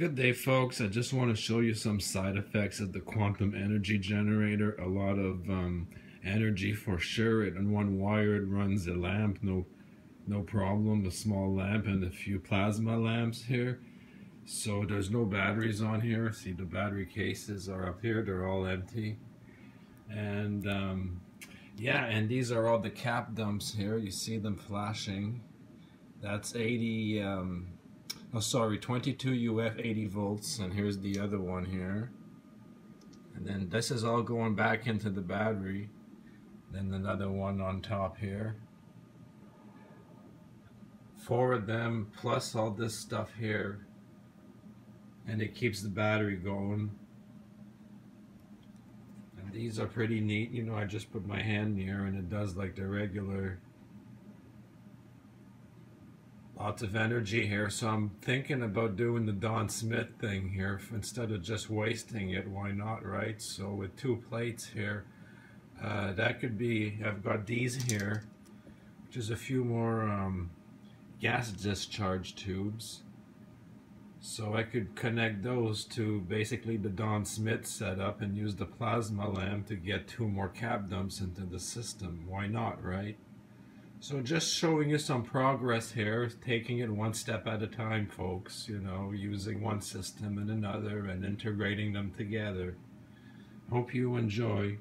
Good day folks, I just want to show you some side effects of the quantum energy generator. A lot of um, energy for sure. It in one wire it runs a lamp, no no problem, a small lamp and a few plasma lamps here. So there's no batteries on here. See the battery cases are up here, they're all empty. And um, yeah, and these are all the cap dumps here. You see them flashing. That's 80 um, oh sorry 22 UF 80 volts and here's the other one here. And then this is all going back into the battery. Then another one on top here. Four of them plus all this stuff here. And it keeps the battery going. And these are pretty neat. You know I just put my hand near and it does like the regular lots of energy here. So I'm thinking about doing the Don Smith thing here instead of just wasting it. Why not, right? So with two plates here, uh, that could be, I've got these here, which is a few more um, gas discharge tubes. So I could connect those to basically the Don Smith setup and use the plasma lamp to get two more cap dumps into the system. Why not, right? So just showing you some progress here, taking it one step at a time, folks, you know, using one system and another and integrating them together. Hope you enjoy.